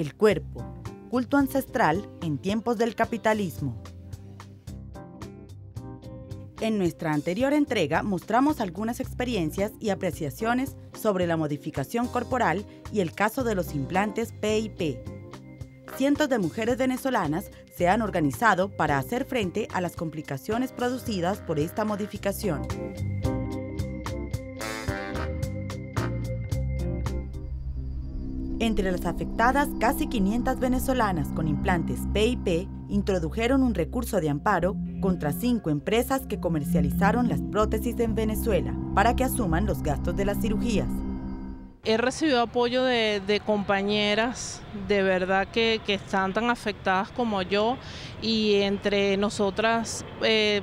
El cuerpo, culto ancestral en tiempos del capitalismo. En nuestra anterior entrega mostramos algunas experiencias y apreciaciones sobre la modificación corporal y el caso de los implantes PIP. Cientos de mujeres venezolanas se han organizado para hacer frente a las complicaciones producidas por esta modificación. Entre las afectadas, casi 500 venezolanas con implantes PIP introdujeron un recurso de amparo contra cinco empresas que comercializaron las prótesis en Venezuela para que asuman los gastos de las cirugías. He recibido apoyo de, compañeras de verdad que, están tan afectadas como yo y entre nosotras eh,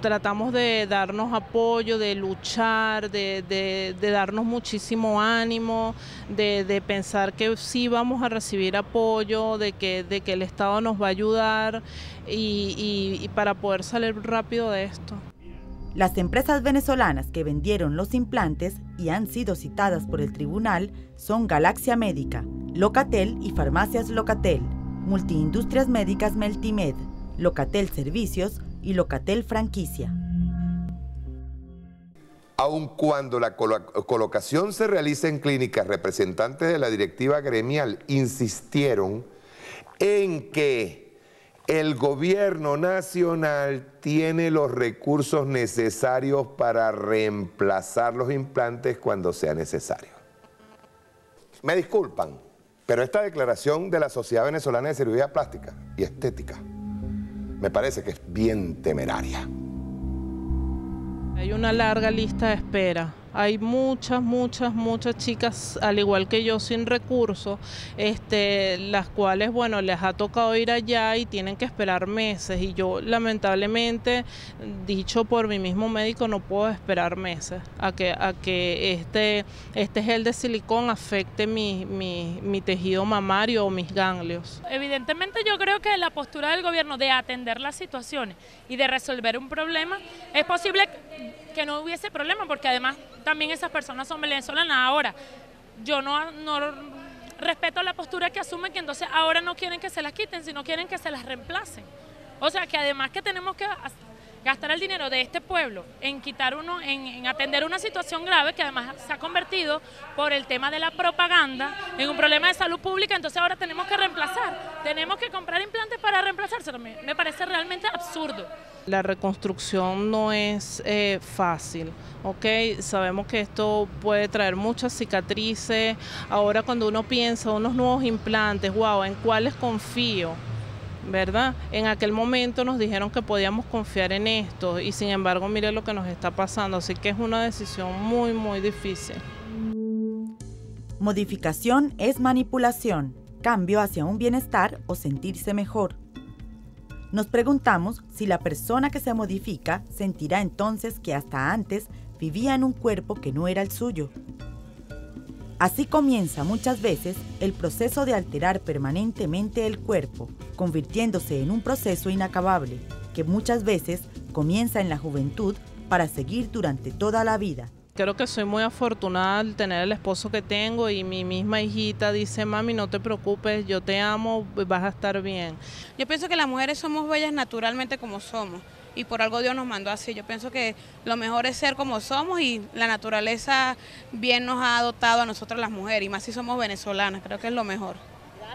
tratamos de darnos apoyo, de luchar, de, darnos muchísimo ánimo, de, pensar que sí vamos a recibir apoyo, de que, de que el Estado nos va a ayudar y, y para poder salir rápido de esto. Las empresas venezolanas que vendieron los implantes y han sido citadas por el tribunal son Galaxia Médica, Locatel y Farmacias Locatel, Multiindustrias Médicas Meltimed, Locatel Servicios, y Locatel franquicia. Aun cuando la colocación se realiza en clínicas, representantes de la directiva gremial insistieron en que el gobierno nacional tiene los recursos necesarios para reemplazar los implantes cuando sea necesario. Me disculpan, pero esta declaración de la Sociedad Venezolana de Cirugía Plástica y Estética me parece que es bien temeraria. Hay una larga lista de espera hay muchas, muchas, muchas chicas, al igual que yo, sin recursos, este, las cuales, bueno, les ha tocado ir allá y tienen que esperar meses. Y yo, lamentablemente, dicho por mi mismo médico, no puedo esperar meses a que, a que este, este gel de silicón afecte mi, mi, mi tejido mamario o mis ganglios. Evidentemente yo creo que la postura del gobierno de atender las situaciones y de resolver un problema, es posible que no hubiese problema, porque además también esas personas son venezolanas. Ahora, yo no, no respeto la postura que asumen que entonces ahora no quieren que se las quiten, sino quieren que se las reemplacen. O sea que además que tenemos que gastar el dinero de este pueblo en quitar uno, en, atender una situación grave que además se ha convertido por el tema de la propaganda en un problema de salud pública, entonces ahora tenemos que reemplazar, tenemos que comprar implantes para reemplazarse, me, me parece realmente absurdo. La reconstrucción no es eh, fácil, ¿ok? Sabemos que esto puede traer muchas cicatrices. Ahora cuando uno piensa unos nuevos implantes, wow, ¿en cuáles confío? ¿Verdad? En aquel momento nos dijeron que podíamos confiar en esto y sin embargo mire lo que nos está pasando, así que es una decisión muy, muy difícil. Modificación es manipulación, cambio hacia un bienestar o sentirse mejor. Nos preguntamos si la persona que se modifica sentirá entonces que hasta antes vivía en un cuerpo que no era el suyo. Así comienza muchas veces el proceso de alterar permanentemente el cuerpo, convirtiéndose en un proceso inacabable, que muchas veces comienza en la juventud para seguir durante toda la vida. Creo que soy muy afortunada al tener el esposo que tengo y mi misma hijita dice, mami, no te preocupes, yo te amo, vas a estar bien. Yo pienso que las mujeres somos bellas naturalmente como somos y por algo Dios nos mandó así. Yo pienso que lo mejor es ser como somos y la naturaleza bien nos ha dotado a nosotras las mujeres y más si somos venezolanas, creo que es lo mejor.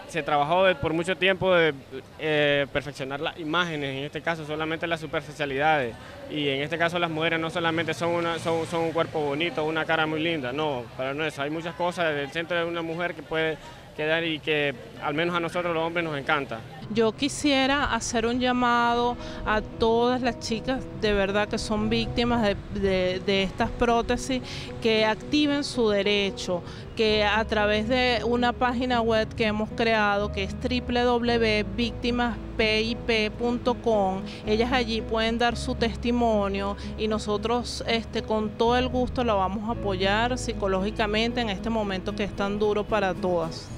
Se trabajó por mucho tiempo de eh, perfeccionar las imágenes, en este caso solamente las superficialidades. Y en este caso las mujeres no solamente son, una, son, son un cuerpo bonito, una cara muy linda, no, para no eso. Hay muchas cosas del centro de una mujer que puede quedar y que al menos a nosotros los hombres nos encanta. Yo quisiera hacer un llamado a todas las chicas de verdad que son víctimas de, estas prótesis que activen su derecho, que a través de una página web que hemos creado que es www.victimaspip.com, ellas allí pueden dar su testimonio y nosotros este, con todo el gusto la vamos a apoyar psicológicamente en este momento que es tan duro para todas.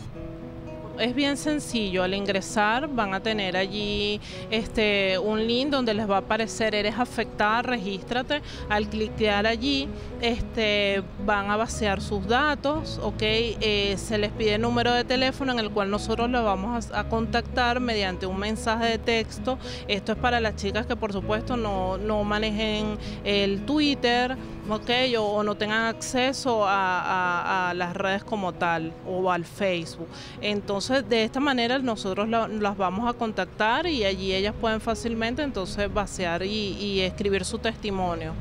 Es bien sencillo. Al ingresar van a tener allí este, un link donde les va a aparecer eres afectada, regístrate. Al cliquear allí este, van a vaciar sus datos, ¿ok? Eh, se les pide el número de teléfono en el cual nosotros lo vamos a, contactar mediante un mensaje de texto. Esto es para las chicas que por supuesto no, no manejen el Twitter, ¿ok? O, no tengan acceso a, las redes como tal o al Facebook. Entonces, de esta manera nosotros las vamos a contactar y allí ellas pueden fácilmente entonces vaciar y escribir su testimonio.